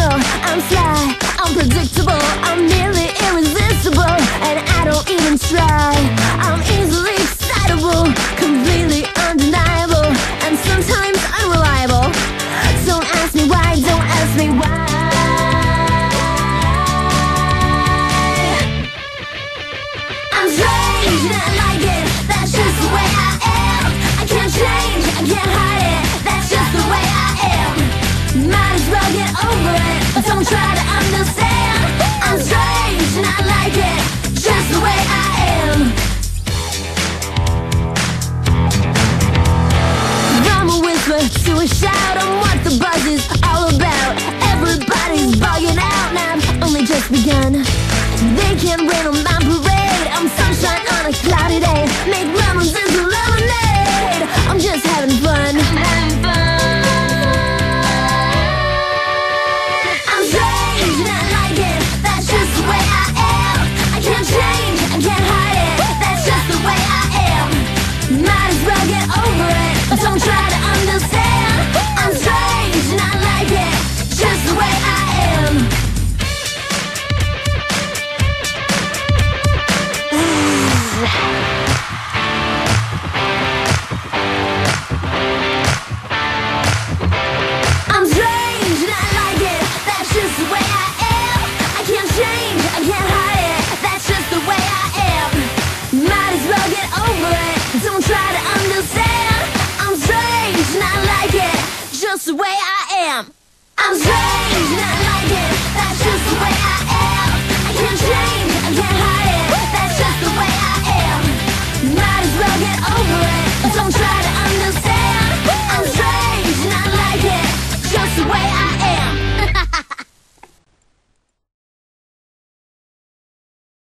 original. I'm fly, unpredictable, I'm nearly irresistible, and I don't even try. Whisper shout, I'm what the buzz is all about. Everybody's bugging out, and I've only just begun. They can't rain on my parade. I'm sunshine on a cloudy day. Make lemons into lemonade. I'm just having fun. I'm having fun. I'm strange and I like it. That's just the way I am. I can't change, I can't hide it. That's just the way I am. Might as well get over it, but don't try to understand. way I am. I'm strange, not like it. That's just the way I am.